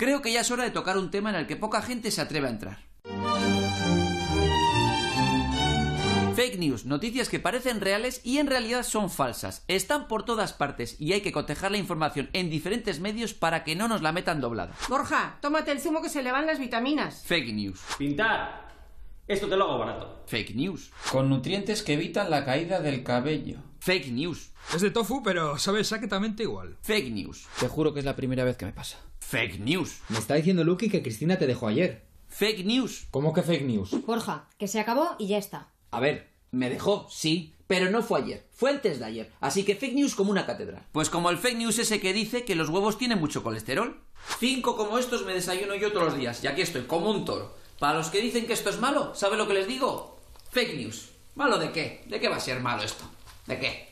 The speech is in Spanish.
Creo que ya es hora de tocar un tema en el que poca gente se atreve a entrar. Fake news, noticias que parecen reales y en realidad son falsas. Están por todas partes y hay que cotejar la información en diferentes medios para que no nos la metan doblada. Borja, tómate el zumo que se le van las vitaminas. Fake news. Pintar. Esto te lo hago barato. Fake news. Con nutrientes que evitan la caída del cabello. Fake news. Es de tofu, pero sabe exactamente igual. Fake news. Te juro que es la primera vez que me pasa. Fake news. Me está diciendo Lucky que Cristina te dejó ayer. Fake news. ¿Cómo que fake news? Borja, que se acabó y ya está. A ver, me dejó, sí, pero no fue ayer, fue antes de ayer. Así que fake news como una catedral. Pues como el fake news ese que dice que los huevos tienen mucho colesterol. Cinco como estos me desayuno yo todos los días y aquí estoy como un toro. Para los que dicen que esto es malo, ¿sabe lo que les digo? Fake news. ¿Malo de qué? ¿De qué va a ser malo esto? ¿De qué?